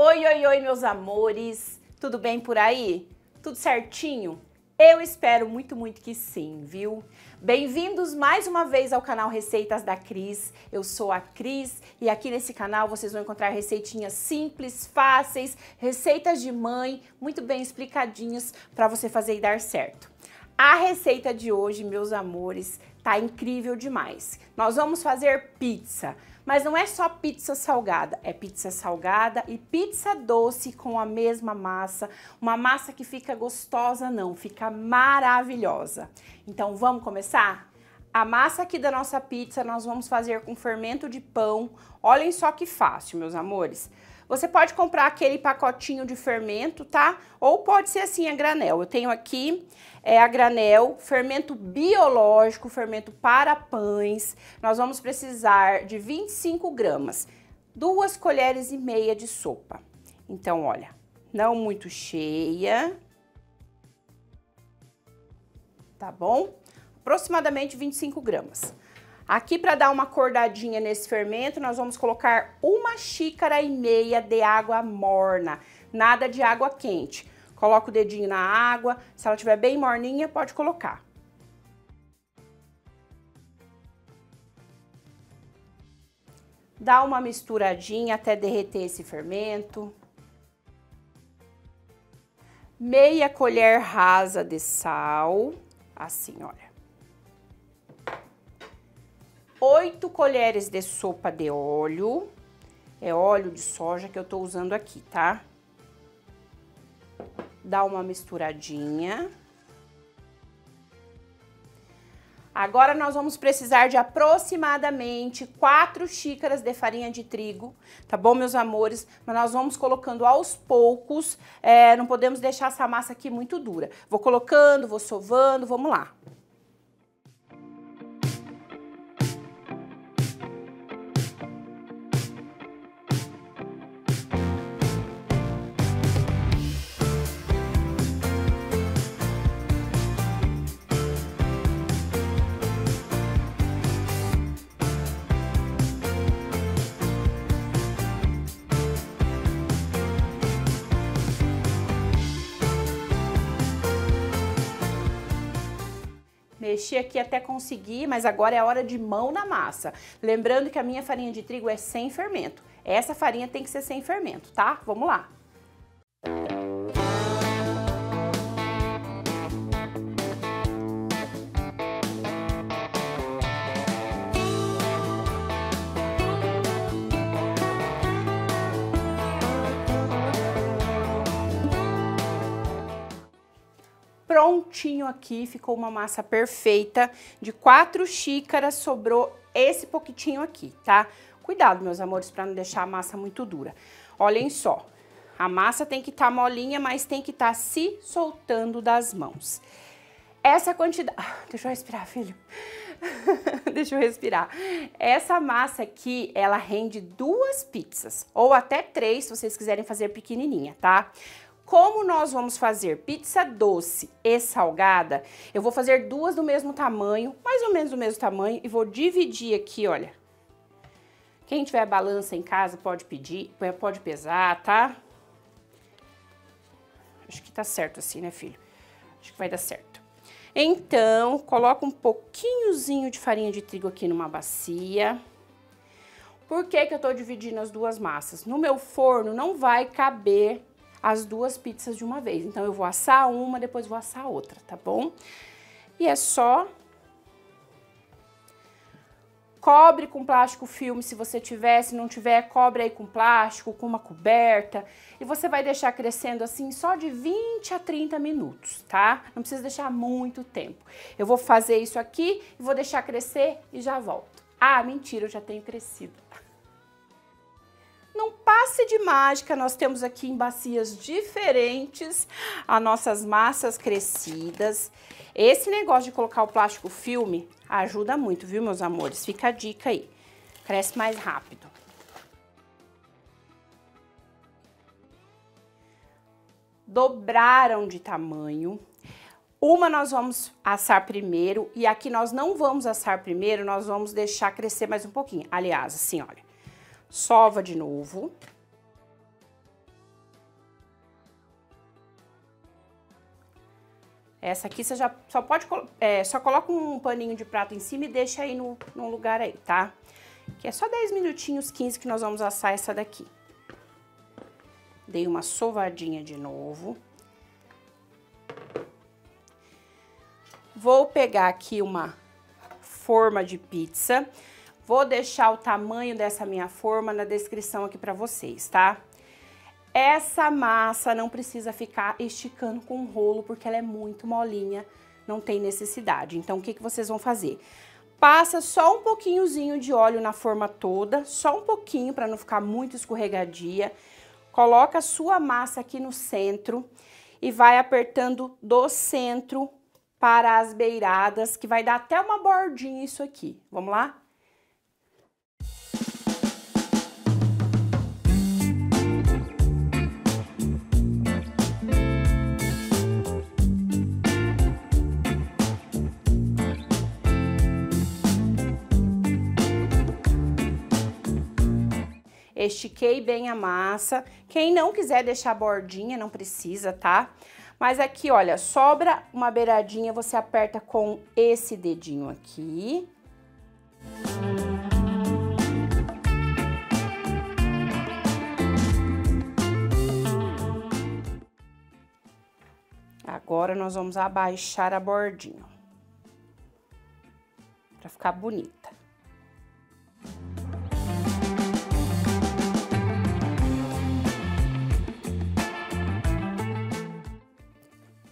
Oi, oi, oi, meus amores! Tudo bem por aí? Tudo certinho? Eu espero muito, muito que sim, viu? Bem-vindos mais uma vez ao canal Receitas da Cris. Eu sou a Cris e aqui nesse canal vocês vão encontrar receitinhas simples, fáceis, receitas de mãe, muito bem explicadinhas para você fazer e dar certo. A receita de hoje, meus amores, tá incrível demais. Nós vamos fazer pizza. Mas não é só pizza salgada, é pizza salgada e pizza doce com a mesma massa. Uma massa que fica gostosa não, fica maravilhosa. Então vamos começar? A massa aqui da nossa pizza nós vamos fazer com fermento de pão. Olhem só que fácil, meus amores. Você pode comprar aquele pacotinho de fermento, tá? Ou pode ser assim a granel. Eu tenho aqui é, a granel, fermento biológico, fermento para pães. Nós vamos precisar de 25 gramas, duas colheres e meia de sopa. Então, olha, não muito cheia. Tá bom? Aproximadamente 25 gramas. Aqui, para dar uma acordadinha nesse fermento, nós vamos colocar uma xícara e meia de água morna, nada de água quente. Coloca o dedinho na água, se ela estiver bem morninha, pode colocar. Dá uma misturadinha até derreter esse fermento. Meia colher rasa de sal, assim, olha. 8 colheres de sopa de óleo. É óleo de soja que eu tô usando aqui, tá? Dá uma misturadinha. Agora nós vamos precisar de aproximadamente 4 xícaras de farinha de trigo, tá bom, meus amores? Mas nós vamos colocando aos poucos, é, não podemos deixar essa massa aqui muito dura. Vou colocando, vou sovando, vamos lá. Mexi aqui até conseguir, mas agora é hora de mão na massa. Lembrando que a minha farinha de trigo é sem fermento. Essa farinha tem que ser sem fermento, tá? Vamos lá. Prontinho aqui, ficou uma massa perfeita. De quatro xícaras, sobrou esse pouquitinho aqui, tá? Cuidado, meus amores, para não deixar a massa muito dura. Olhem só, a massa tem que estar tá molinha, mas tem que estar tá se soltando das mãos. Essa quantidade... Ah, deixa eu respirar, filho. Deixa eu respirar. Essa massa aqui, ela rende duas pizzas, ou até três, se vocês quiserem fazer pequenininha, tá? Como nós vamos fazer pizza doce e salgada, eu vou fazer duas do mesmo tamanho, mais ou menos do mesmo tamanho, e vou dividir aqui, olha. Quem tiver balança em casa pode pedir, pode pesar, tá? Acho que tá certo assim, né, filho? Acho que vai dar certo. Então, coloca um pouquinhozinho de farinha de trigo aqui numa bacia. Por que que eu tô dividindo as duas massas? No meu forno não vai caber as duas pizzas de uma vez. Então, eu vou assar uma, depois vou assar outra, tá bom? E é só... Cobre com plástico filme se você tiver, se não tiver, cobre aí com plástico, com uma coberta. E você vai deixar crescendo assim só de 20 a 30 minutos, tá? Não precisa deixar muito tempo. Eu vou fazer isso aqui vou deixar crescer e já volto. Ah, mentira, eu já tenho crescido. Não passe de mágica, nós temos aqui em bacias diferentes as nossas massas crescidas. Esse negócio de colocar o plástico filme ajuda muito, viu, meus amores? Fica a dica aí. Cresce mais rápido. Dobraram de tamanho. Uma nós vamos assar primeiro e aqui nós não vamos assar primeiro, nós vamos deixar crescer mais um pouquinho. Aliás, assim, olha. Sova de novo. Essa aqui você já só pode, é, só coloca um paninho de prato em cima e deixa aí no, lugar aí, tá? Que é só 10 minutinhos, 15 que nós vamos assar essa daqui. Dei uma sovadinha de novo. Vou pegar aqui uma forma de pizza. Vou deixar o tamanho dessa minha forma na descrição aqui para vocês, tá? Essa massa não precisa ficar esticando com o rolo, porque ela é muito molinha, não tem necessidade. Então, o que, que vocês vão fazer? Passa só um pouquinhozinho de óleo na forma toda, só um pouquinho para não ficar muito escorregadia. Coloca a sua massa aqui no centro e vai apertando do centro para as beiradas, que vai dar até uma bordinha isso aqui. Vamos lá? Estiquei bem a massa. Quem não quiser deixar bordinha, não precisa, tá? Mas aqui, olha, sobra uma beiradinha, você aperta com esse dedinho aqui. Agora, nós vamos abaixar a bordinha, para ficar bonita.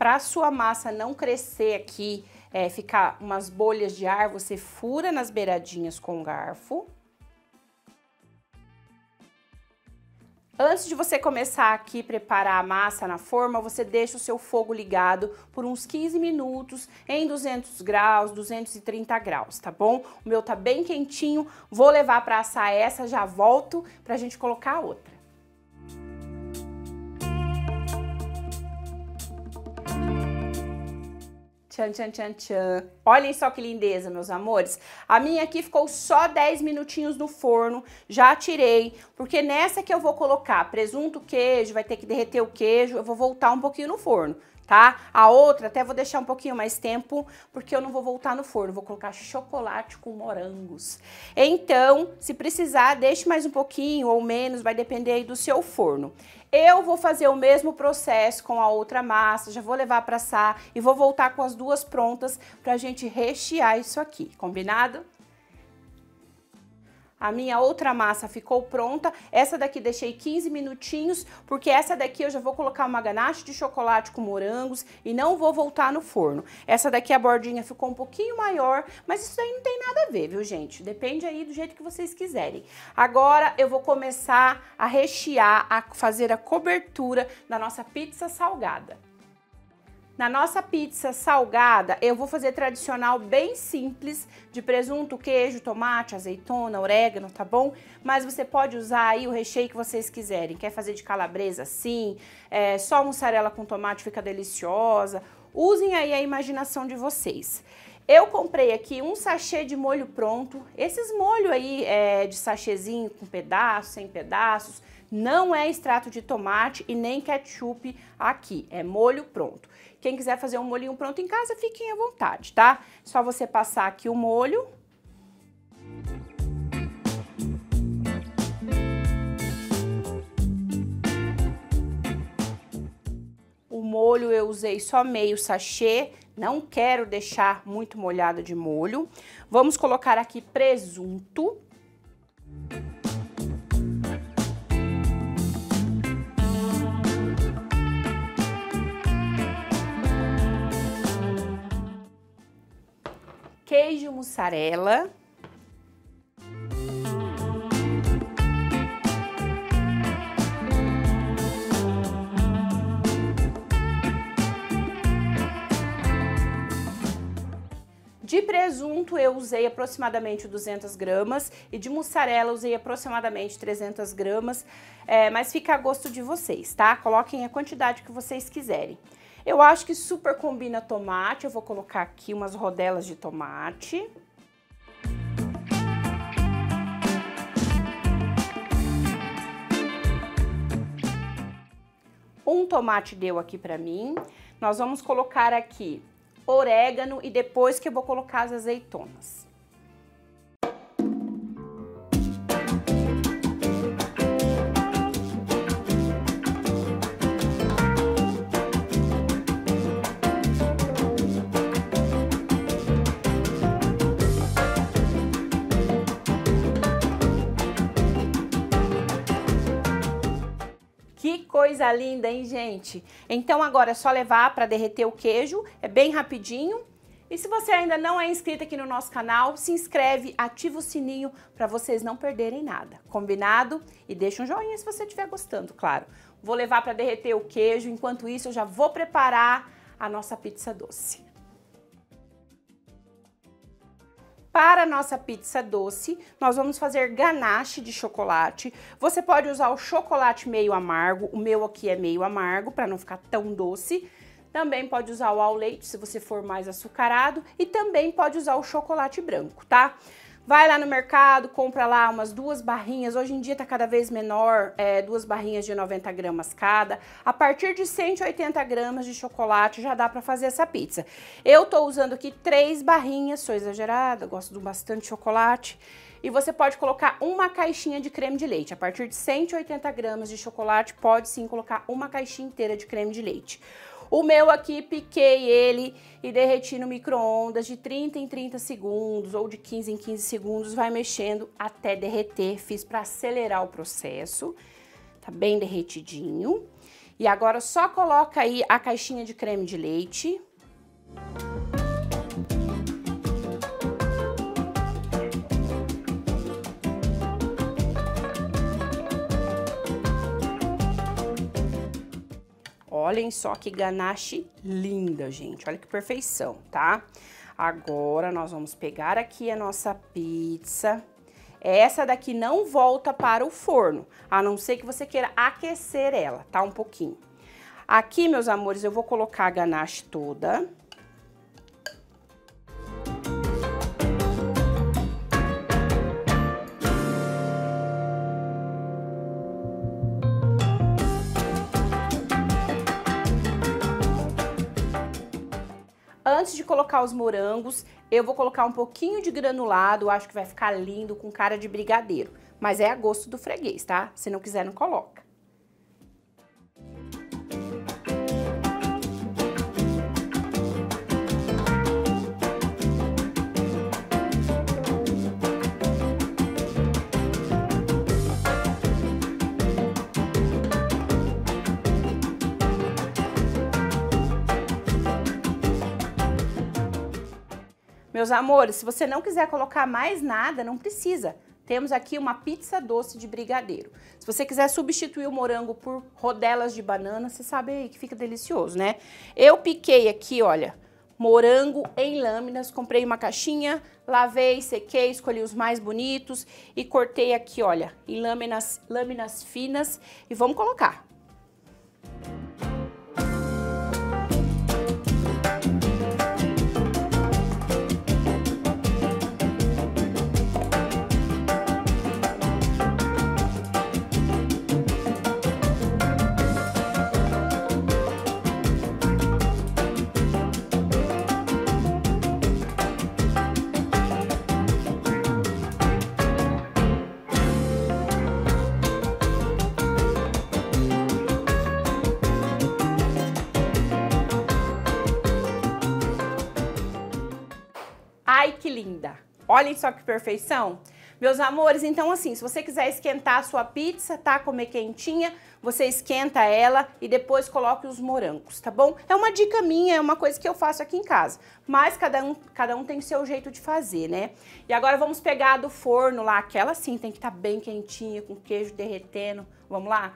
Para sua massa não crescer aqui, é, ficar umas bolhas de ar, você fura nas beiradinhas com garfo. Antes de você começar aqui preparar a massa na forma, você deixa o seu fogo ligado por uns 15 minutos em 200 graus, 230 graus, tá bom? O meu tá bem quentinho, vou levar para assar essa, já volto pra gente colocar a outra. Tchan, tchan, tchan, tchan. Olhem só que lindeza, meus amores. A minha aqui ficou só 10 minutinhos no forno, já tirei, porque nessa que eu vou colocar presunto, queijo, vai ter que derreter o queijo, eu vou voltar um pouquinho no forno tá? A outra até vou deixar um pouquinho mais tempo, porque eu não vou voltar no forno, vou colocar chocolate com morangos. Então, se precisar, deixe mais um pouquinho ou menos, vai depender aí do seu forno. Eu vou fazer o mesmo processo com a outra massa, já vou levar para assar e vou voltar com as duas prontas pra gente rechear isso aqui, combinado? A minha outra massa ficou pronta. Essa daqui deixei 15 minutinhos, porque essa daqui eu já vou colocar uma ganache de chocolate com morangos e não vou voltar no forno. Essa daqui a bordinha ficou um pouquinho maior, mas isso aí não tem nada a ver, viu, gente? Depende aí do jeito que vocês quiserem. Agora eu vou começar a rechear, a fazer a cobertura da nossa pizza salgada. Na nossa pizza salgada, eu vou fazer tradicional bem simples, de presunto, queijo, tomate, azeitona, orégano, tá bom? Mas você pode usar aí o recheio que vocês quiserem. Quer fazer de calabresa assim, é, só mussarela com tomate fica deliciosa. Usem aí a imaginação de vocês. Eu comprei aqui um sachê de molho pronto. Esses molhos aí é, de sachêzinho com pedaços, sem pedaços, não é extrato de tomate e nem ketchup aqui, é molho pronto. Quem quiser fazer um molhinho pronto em casa, fiquem à vontade, tá? Só você passar aqui o molho. O molho eu usei só meio sachê, não quero deixar muito molhado de molho. Vamos colocar aqui presunto. queijo mussarela. De presunto eu usei aproximadamente 200 gramas e de mussarela usei aproximadamente 300 gramas, é, mas fica a gosto de vocês, tá? Coloquem a quantidade que vocês quiserem. Eu acho que super combina tomate, eu vou colocar aqui umas rodelas de tomate. Um tomate deu aqui pra mim. Nós vamos colocar aqui orégano e depois que eu vou colocar as azeitonas. Coisa linda, hein, gente? Então agora é só levar para derreter o queijo, é bem rapidinho. E se você ainda não é inscrito aqui no nosso canal, se inscreve, ativa o sininho para vocês não perderem nada. Combinado? E deixa um joinha se você estiver gostando, claro. Vou levar para derreter o queijo, enquanto isso eu já vou preparar a nossa pizza doce. Para nossa pizza doce, nós vamos fazer ganache de chocolate. Você pode usar o chocolate meio amargo, o meu aqui é meio amargo, para não ficar tão doce. Também pode usar o ao leite, se você for mais açucarado. E também pode usar o chocolate branco, tá? Vai lá no mercado, compra lá umas duas barrinhas, hoje em dia tá cada vez menor, é, duas barrinhas de 90 gramas cada. A partir de 180 gramas de chocolate já dá para fazer essa pizza. Eu tô usando aqui três barrinhas, sou exagerada, gosto de bastante chocolate. E você pode colocar uma caixinha de creme de leite. A partir de 180 gramas de chocolate, pode sim colocar uma caixinha inteira de creme de leite. O meu aqui, piquei ele e derreti no micro-ondas de 30 em 30 segundos ou de 15 em 15 segundos, vai mexendo até derreter. Fiz para acelerar o processo, tá bem derretidinho. E agora só coloca aí a caixinha de creme de leite. Olhem só que ganache linda, gente. Olha que perfeição, tá? Agora, nós vamos pegar aqui a nossa pizza. Essa daqui não volta para o forno, a não ser que você queira aquecer ela, tá? Um pouquinho. Aqui, meus amores, eu vou colocar a ganache toda. Antes de colocar os morangos, eu vou colocar um pouquinho de granulado, acho que vai ficar lindo com cara de brigadeiro. Mas é a gosto do freguês, tá? Se não quiser, não coloca. Meus amores, se você não quiser colocar mais nada, não precisa. Temos aqui uma pizza doce de brigadeiro. Se você quiser substituir o morango por rodelas de banana, você sabe aí que fica delicioso, né? Eu piquei aqui, olha, morango em lâminas, comprei uma caixinha, lavei, sequei, escolhi os mais bonitos e cortei aqui, olha, em lâminas, lâminas finas e vamos colocar. Ai, que linda! Olhem só que perfeição. Meus amores, então assim, se você quiser esquentar a sua pizza, tá? Comer quentinha, você esquenta ela e depois coloque os morangos, tá bom? É uma dica minha, é uma coisa que eu faço aqui em casa. Mas cada um, cada um tem seu jeito de fazer, né? E agora vamos pegar do forno lá, aquela sim tem que estar tá bem quentinha, com queijo derretendo. Vamos lá?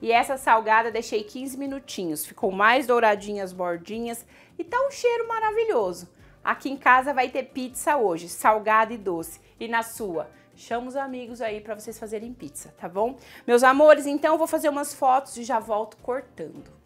E essa salgada deixei 15 minutinhos, ficou mais douradinha as bordinhas e tá um cheiro maravilhoso. Aqui em casa vai ter pizza hoje, salgada e doce. E na sua? Chama os amigos aí para vocês fazerem pizza, tá bom? Meus amores, então eu vou fazer umas fotos e já volto cortando.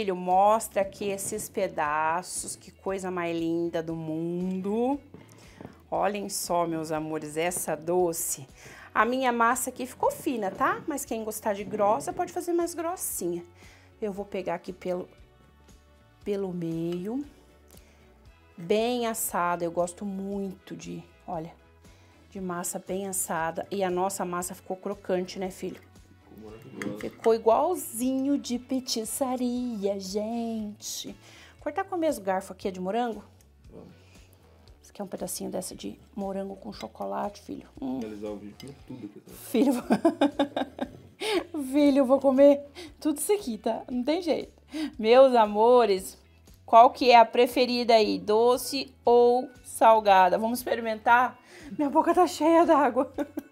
Filho, mostra aqui esses pedaços, que coisa mais linda do mundo. Olhem só, meus amores, essa doce. A minha massa aqui ficou fina, tá? Mas quem gostar de grossa pode fazer mais grossinha. Eu vou pegar aqui pelo, pelo meio. Bem assada, eu gosto muito de, olha, de massa bem assada. E a nossa massa ficou crocante, né, filho? Ficou igualzinho de petissaria, gente. Cortar com o mesmo garfo aqui é de morango? Vamos. Você quer um pedacinho dessa de morango com chocolate, filho? Hum. Finalizar o vídeo com tudo aqui. Tá? Filho, filho, eu vou comer tudo isso aqui, tá? Não tem jeito. Meus amores, qual que é a preferida aí? Doce ou salgada? Vamos experimentar? Minha boca tá cheia d'água.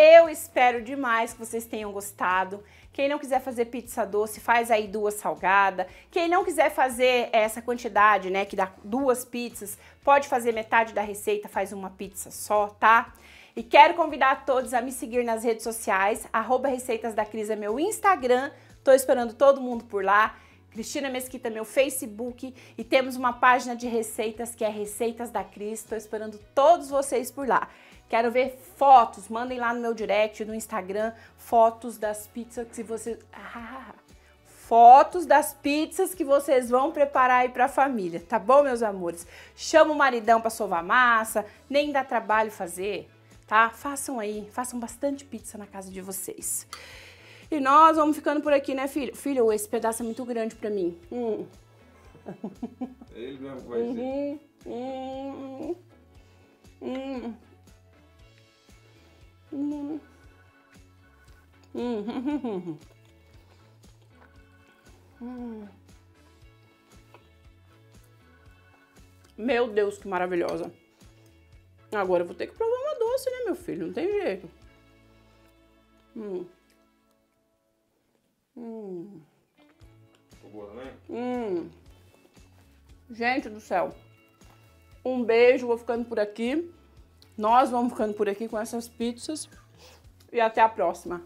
Eu espero demais que vocês tenham gostado. Quem não quiser fazer pizza doce, faz aí duas salgadas. Quem não quiser fazer essa quantidade, né, que dá duas pizzas, pode fazer metade da receita, faz uma pizza só, tá? E quero convidar todos a me seguir nas redes sociais, arroba Receitas da Cris é meu Instagram, tô esperando todo mundo por lá. Cristina Mesquita, meu Facebook, e temos uma página de receitas que é Receitas da Cris. Estou esperando todos vocês por lá. Quero ver fotos, mandem lá no meu direct, no Instagram, fotos das pizzas que vocês... Ah, fotos das pizzas que vocês vão preparar aí pra família, tá bom, meus amores? Chama o maridão pra sovar massa, nem dá trabalho fazer, tá? Façam aí, façam bastante pizza na casa de vocês. E nós vamos ficando por aqui, né, filho? Filho, esse pedaço é muito grande pra mim. Hum. É ele mesmo vai uhum. ser. Hum. Hum. Hum. Hum. Hum. Meu Deus, que maravilhosa. Agora eu vou ter que provar uma doce, né, meu filho? Não tem jeito. Hum. Hum. Boa, né? Hum. Gente do céu. Um beijo, vou ficando por aqui. Nós vamos ficando por aqui com essas pizzas e até a próxima.